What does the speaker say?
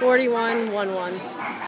4111.